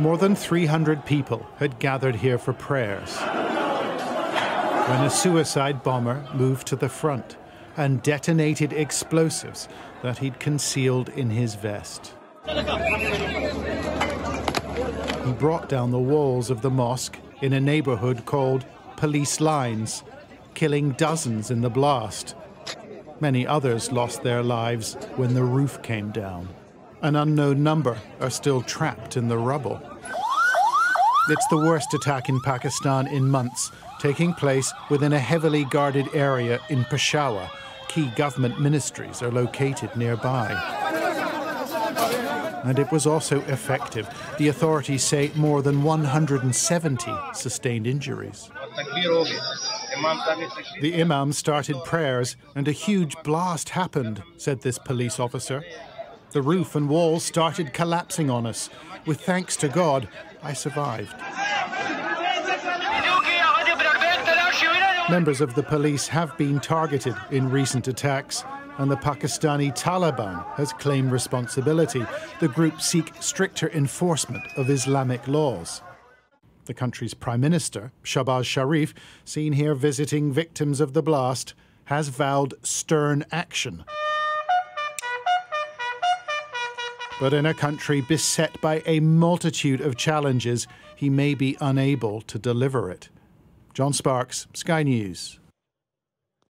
More than 300 people had gathered here for prayers when a suicide bomber moved to the front and detonated explosives that he'd concealed in his vest. He brought down the walls of the mosque in a neighborhood called Police Lines, killing dozens in the blast. Many others lost their lives when the roof came down. An unknown number are still trapped in the rubble. It's the worst attack in Pakistan in months, taking place within a heavily guarded area in Peshawar. Key government ministries are located nearby. And it was also effective. The authorities say more than 170 sustained injuries. The imam started prayers and a huge blast happened, said this police officer. The roof and walls started collapsing on us. With thanks to God, I survived. Members of the police have been targeted in recent attacks, and the Pakistani Taliban has claimed responsibility. The group seek stricter enforcement of Islamic laws. The country's Prime Minister, Shahbaz Sharif, seen here visiting victims of the blast, has vowed stern action. But in a country beset by a multitude of challenges, he may be unable to deliver it. John Sparks, Sky News.